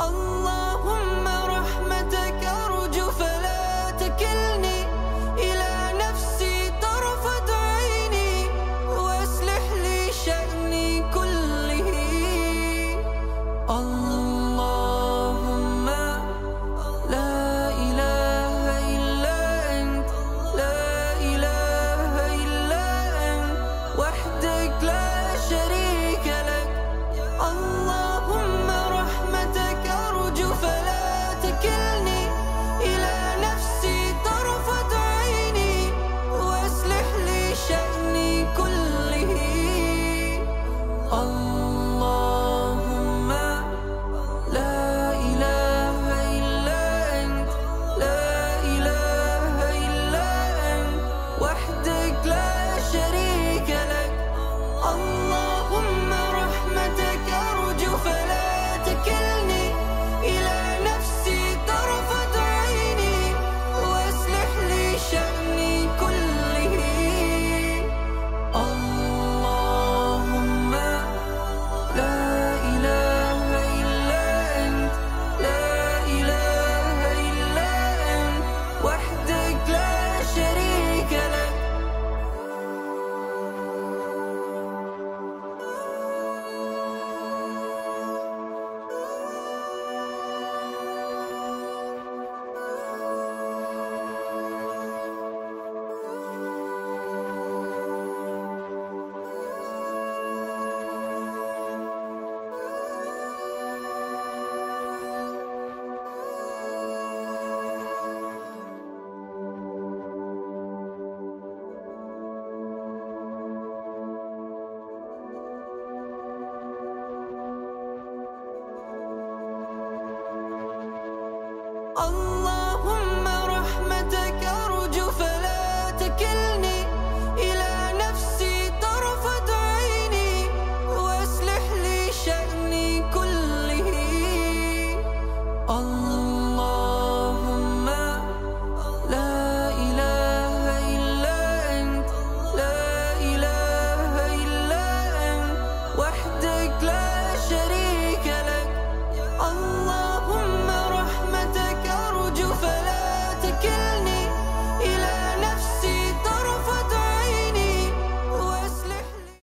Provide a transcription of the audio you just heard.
Allah Allah Allah